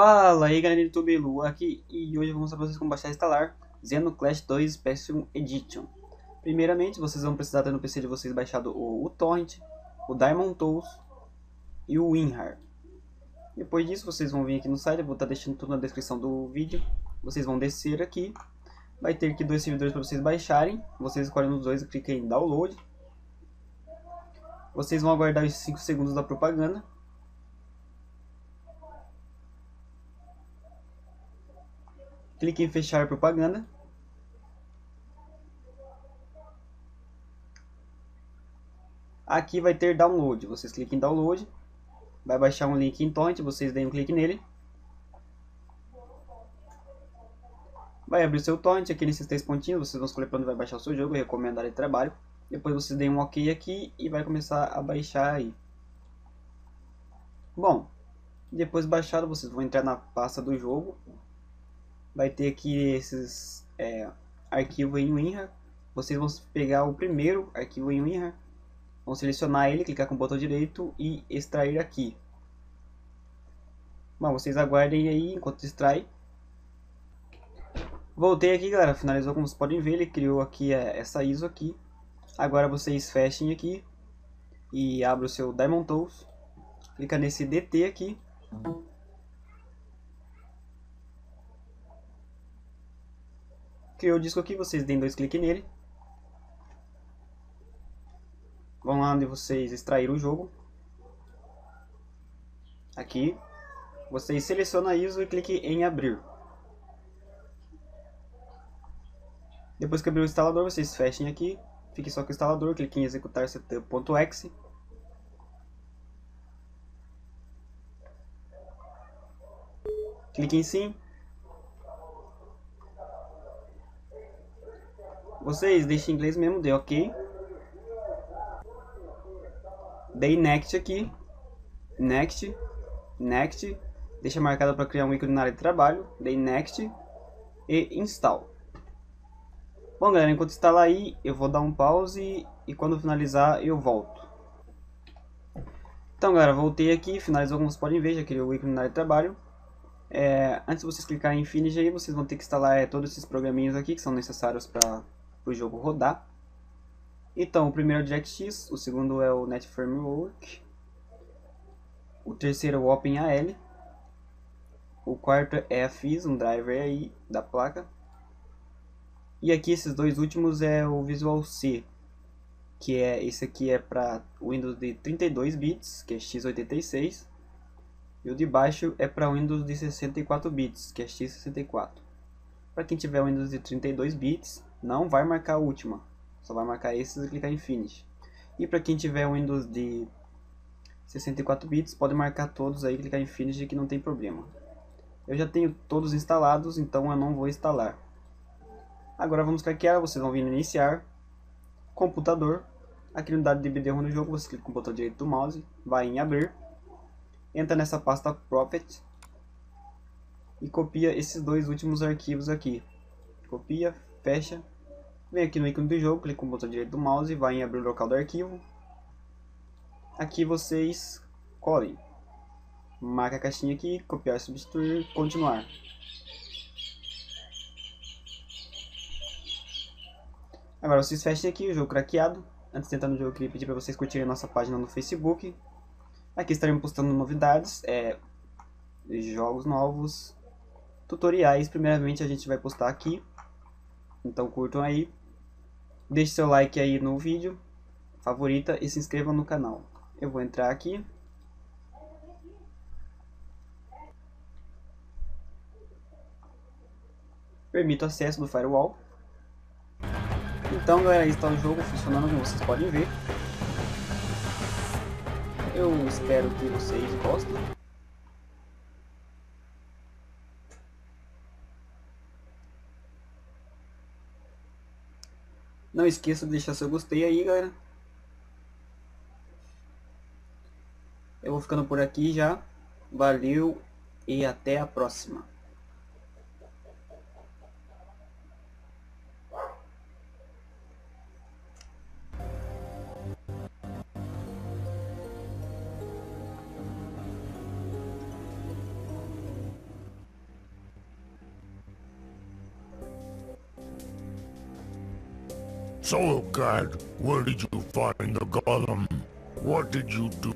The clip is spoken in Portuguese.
Fala aí galera do YouTube, Lu aqui e hoje eu vou mostrar pra vocês como baixar e instalar Xenoclash 2 Special Edition. Primeiramente vocês vão precisar ter no PC de vocês baixado o, o Torrent, o Diamond Tools e o WinRAR. Depois disso vocês vão vir aqui no site, eu vou estar deixando tudo na descrição do vídeo. Vocês vão descer aqui, vai ter aqui dois servidores para vocês baixarem, vocês escolhem os dois e cliquem em Download. Vocês vão aguardar os 5 segundos da propaganda clique em fechar propaganda. Aqui vai ter download, vocês cliquem em download, vai baixar um link em torrent, vocês deem um clique nele. Vai abrir seu torrent, aqui nesses três pontinhos, vocês vão escolher para onde vai baixar o seu jogo, área de trabalho. Depois vocês deem um ok aqui e vai começar a baixar aí. Bom, depois baixado vocês vão entrar na pasta do jogo, vai ter aqui esses é, arquivos em WinRAR. Vocês vão pegar o primeiro arquivo em WinRAR, vão selecionar ele, clicar com o botão direito e extrair aqui. Bom, vocês aguardem aí enquanto extrai. Voltei aqui, galera, finalizou como vocês podem ver, ele criou aqui é, essa ISO aqui. Agora vocês fechem aqui e abram o seu Diamond Tools, clica nesse DT aqui Criou o disco aqui, vocês deem dois cliques nele. Vão lá onde vocês extraíram o jogo. Aqui. Vocês selecionam a ISO e cliquem em abrir. Depois que abrir o instalador, vocês fechem aqui. Fique só com o instalador, clique em executar setup.exe. Clique em sim. Vocês deixem em inglês mesmo, dê ok. Dei next aqui. Next. Next. Deixa marcado para criar um ícone na área de trabalho. Dei next. E install. Bom galera, enquanto instala aí, eu vou dar um pause e quando finalizar eu volto. Então galera, voltei aqui, finalizou como vocês podem ver, já criou o ícone na área de trabalho. É, antes de vocês clicarem em Finish aí, vocês vão ter que instalar é, todos esses programinhos aqui que são necessários para o jogo rodar. Então, o primeiro é o DirectX, o segundo é o Net Framework, o terceiro é o OpenAL, o quarto é a FIS, um driver aí da placa, e aqui esses dois últimos é o Visual C, que é esse aqui é para Windows de 32 bits, que é x86, e o de baixo é para Windows de 64 bits, que é x64. Para quem tiver Windows de 32 bits, não vai marcar a última, só vai marcar esses e clicar em Finish. E para quem tiver Windows de 64 bits, pode marcar todos aí, clicar em Finish que não tem problema. Eu já tenho todos instalados, então eu não vou instalar. Agora vamos craquear, vocês vão vir no iniciar, computador, aqui no dado de BD-ROM no jogo, você clica com o botão direito do mouse, vai em abrir, entra nessa pasta Prophet e copia esses dois últimos arquivos aqui. Copia, fecha, vem aqui no ícone do jogo, clica com o botão direito do mouse e vai em abrir o local do arquivo. Aqui vocês colhem. Marca a caixinha aqui, copiar, substituir, continuar. Agora vocês fechem aqui o jogo craqueado. Antes de entrar no jogo, eu queria pedir para vocês curtirem a nossa página no Facebook. Aqui estaremos postando novidades, é, jogos novos, tutoriais. Primeiramente a gente vai postar aqui então curtam aí. Deixe seu like aí no vídeo, favorita e se inscreva no canal. Eu vou entrar aqui. Permito acesso do firewall. Então galera, aí está o jogo funcionando como vocês podem ver. Eu espero que vocês gostem. Não esqueça de deixar seu gostei aí, galera. Eu vou ficando por aqui já. Valeu e até a próxima. So, Gad, where did you find the golem? What did you do